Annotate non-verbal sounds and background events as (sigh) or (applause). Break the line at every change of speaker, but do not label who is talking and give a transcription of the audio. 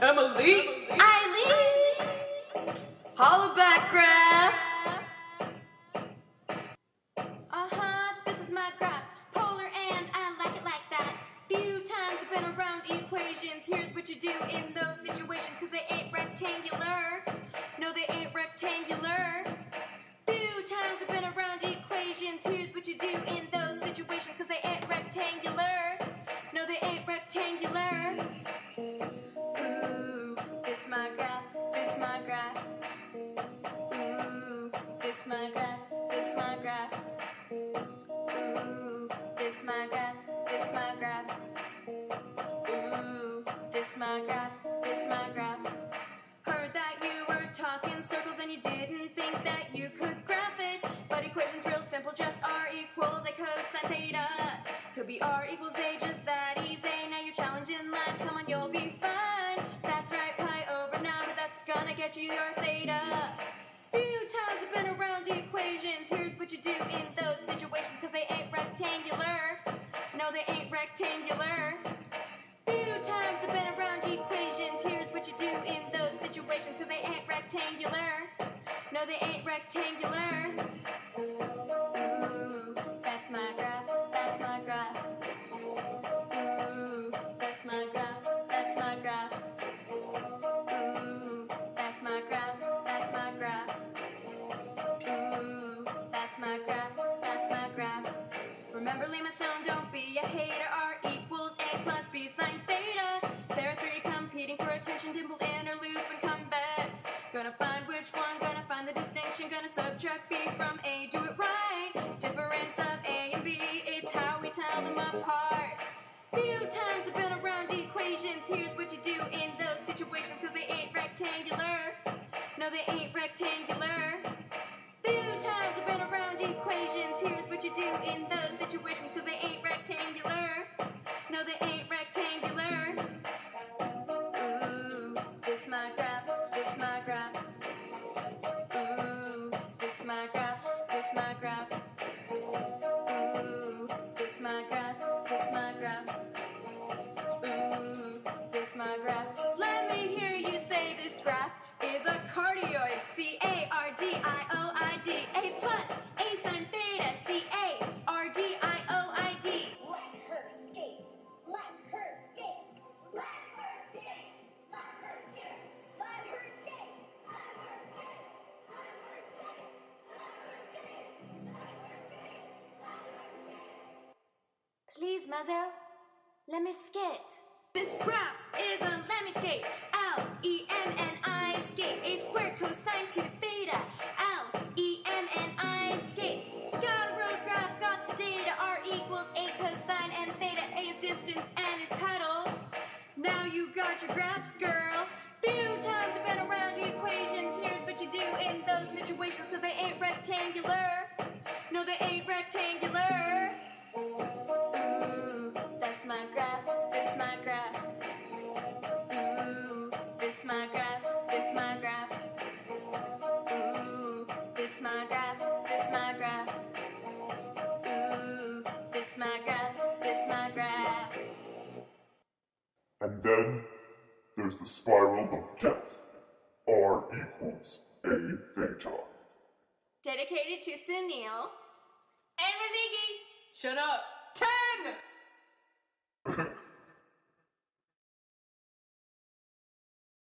Emily.
Eileen.
Hollaback graph.
Uh-huh, this is my graph. Polar and I like it like that. Few times I've been around equations. Here's what you do in those situations, cause they ain't rectangular. No, they ain't rectangular. Few times I've been around equations. Here's what you do in those situations, cause they ain't rectangular. No, they ain't rectangular. Graph, this my graph. Ooh, this my graph, this my graph. Ooh, this my graph, this my graph. Ooh, this my graph, this my graph. Heard that you were talking circles and you didn't think that you could graph it. Your theta. Few times I've been around equations. Here's what you do in those situations, cause they ain't rectangular. No, they ain't rectangular. Few times I've been around equations. Here's what you do in those situations, cause they ain't rectangular. No, they ain't rectangular. Ooh, that's my graph, that's my graph. Ooh, that's my graph, that's my graph. Stone, don't be a hater. R equals A plus B sine theta. There are three competing for attention, dimpled inner loop and convex. Gonna find which one, gonna find the distinction, gonna subtract B from A, do it right. Difference of A and B, it's how we tell them apart. Few times I've been around equations. Here's what you do in those situations, cause graph. Let me hear you say this graph is a cardioid. C A R D I O I D. A plus A sine theta. C A R D I O I D.
Let her skate. Let her skate. Let her skate. Let her skate. Let her skate. Let her skate. Let her skate. Let her skate. Let her skate. Let her skate.
Please, Mazo, let me skate. This graph is a skate. L E M N I skate. A square cosine to theta. L E M N I skate. Got a rose graph, got the data. R equals A cosine and theta. A is distance and is petals. Now you got your graphs, girl. Few times I've been around the equations. Here's what you do in those situations, cause they ain't rectangular. No, they ain't rectangular. Ooh, that's my graph. This my graph. Ooh, this my graph, this my graph.
And then there's the spiral of death. R equals A theta.
Dedicated to Sunil and Raziki.
Shut up. Ten. (laughs)